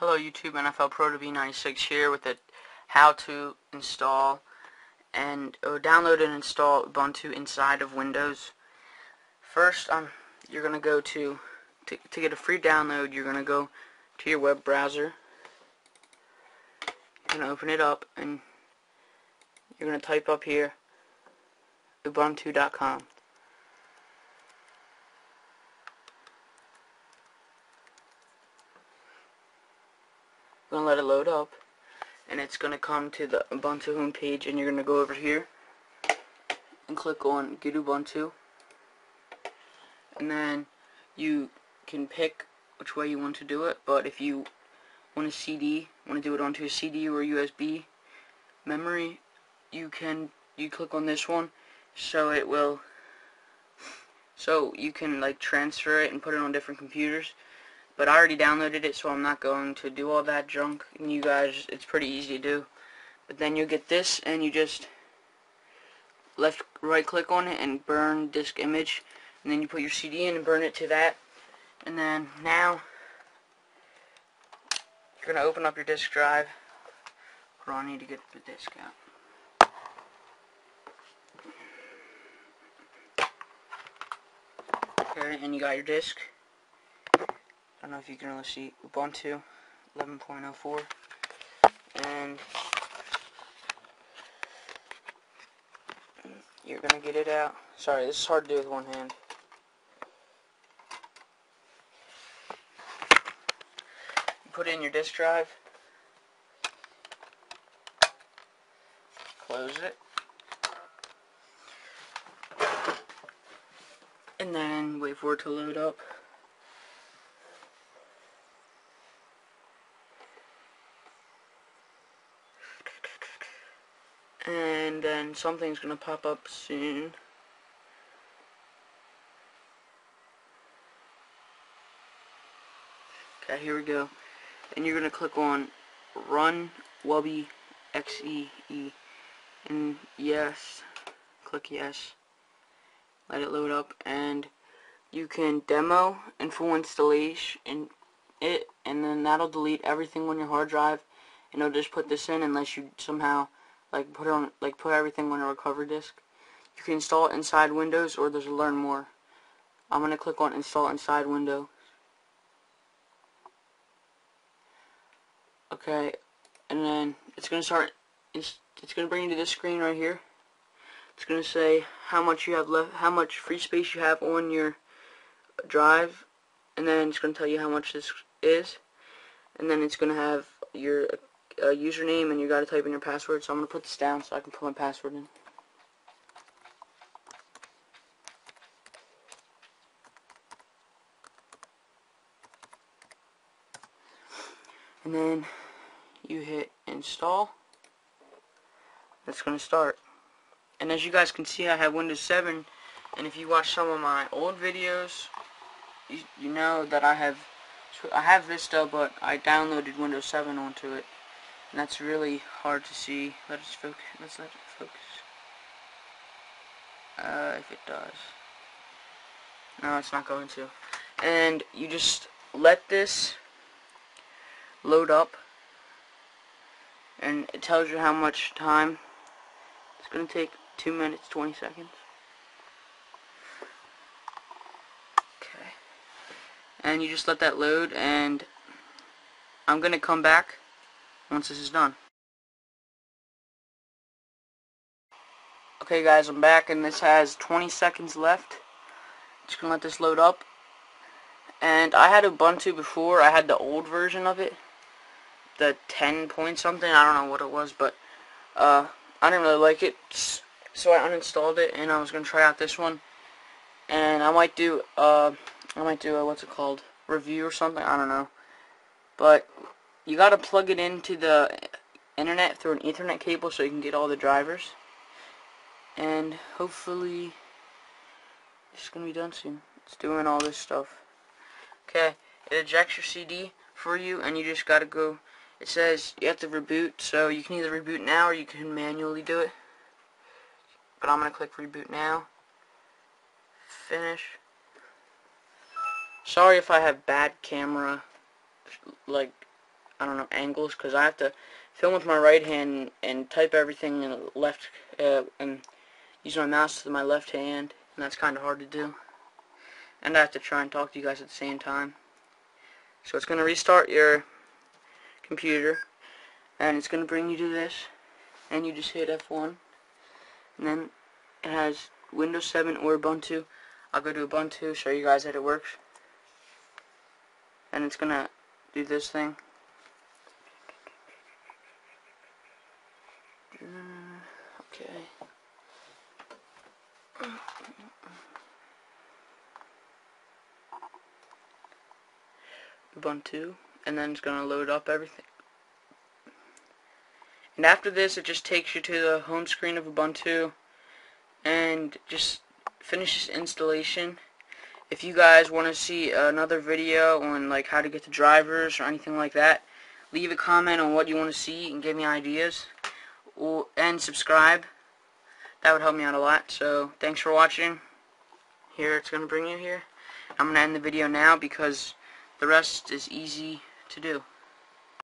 Hello YouTube, NFL Pro to B96 here with a how to install and download and install Ubuntu inside of Windows. First, um, you're going to go to, to, to get a free download, you're going to go to your web browser. You're going to open it up and you're going to type up here ubuntu.com. going to let it load up and it's going to come to the Ubuntu home page and you're going to go over here and click on get Ubuntu. And then you can pick which way you want to do it but if you want a CD want to do it onto a CD or USB memory you can you click on this one so it will so you can like transfer it and put it on different computers but I already downloaded it, so I'm not going to do all that junk. And you guys, it's pretty easy to do. But then you get this, and you just left right click on it and burn disk image. And then you put your CD in and burn it to that. And then now, you're to open up your disk drive. Hold on, I need to get the disk out. Okay, and you got your disk. I don't know if you can really see Ubuntu 11.04 and you're gonna get it out. Sorry this is hard to do with one hand. You put in your disk drive. Close it. And then wait for it to load up and then something's gonna pop up soon. Okay here we go. And you're gonna click on run Wubi xee and yes click yes. Let it load up and you can demo and full installation in it and then that'll delete everything on your hard drive. And it'll just put this in unless you somehow like put on like put everything on a recovery disk. You can install it inside Windows or there's a learn more. I'm gonna click on install inside Windows. Okay and then it's gonna start it's, it's gonna bring you to this screen right here. It's gonna say how much you have left how much free space you have on your drive and then it's gonna tell you how much this is. And then it's gonna have your uh, username and you got to type in your password. So I'm to put this down so I can put my password in. And then you hit install. That's going to start. And as you guys can see, I have Windows 7. And if you watch some of my old videos, you, you know that I have I have Vista, but I downloaded Windows 7 onto it. And that's really hard to see. Let us focus. Let's let it focus. Uh, if it does. No, it's not going to. And you just let this load up. And it tells you how much time. It's going to take 2 minutes, 20 seconds. Okay. And you just let that load and I'm going to come back once this is done. Okay guys, I'm back and this has 20 seconds left. Just gonna let this load up. And I had Ubuntu before, I had the old version of it. The 10 point something, I don't know what it was, but uh, I didn't really like it. So I uninstalled it and I was gonna try out this one. And I might do, uh, I might do a, what's it called, review or something, I don't know. But you got to plug it into the internet through an ethernet cable so you can get all the drivers. And hopefully it's gonna be done soon. It's doing all this stuff. Okay it ejects your CD for you and you just gotta go it says you have to reboot so you can either reboot now or you can manually do it. But I'm gonna click reboot now. Finish. Sorry if I have bad camera like I don't know angles because I have to film with my right hand and type everything in the left uh, and use my mouse with my left hand and that's kind of hard to do. And I have to try and talk to you guys at the same time. So it's gonna restart your computer and it's gonna bring you to this and you just hit F1 and then it has Windows 7 or Ubuntu. I'll go to Ubuntu show you guys that it works. And it's gonna do this thing okay. Ubuntu and then it's gonna load up everything. And after this it just takes you to the home screen of Ubuntu and just finishes installation. If you guys want to see another video on like how to get the drivers or anything like that leave a comment on what you want to see and give me ideas and subscribe. That would help me out a lot so thanks for watching. Here it's gonna bring you here. I'm gonna end the video now because the rest is easy to do